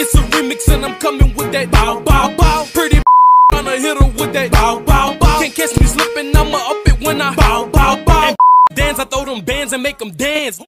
It's a remix and I'm coming with that bow bow bow. Pretty gonna hit her with that bow bow bow. Can't catch me slipping, I'ma up it when I bow bow bow. And dance, I throw them bands and make them dance.